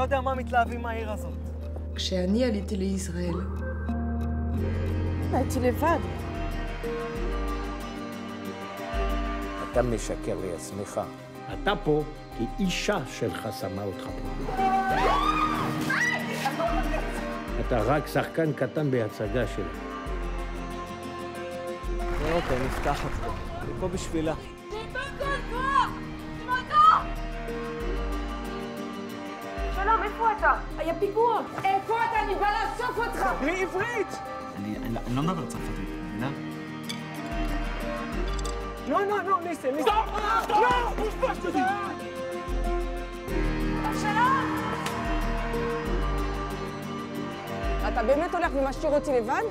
לא יודע מה מתלהבים מהעיר הזאת. כשאני עליתי לישראל, הייתי לבד. אתה משקר לעצמך. אתה פה כי אישה שלך שמה אותך פה. אתה רק שחקן קטן בהצגה שלה. אוקיי, נפתח את זה. אני פה בשבילה. שלום, איפה אתה? היה פיגוע. איפה אתה? אני באה לאסוף אותך. דברי עברית! אני, לא- לא מדבר צרפתית, מבינה? לא, לא, לא, ניסן, ניסן. לא! אתה באמת הולך ומשאיר אותי לבד?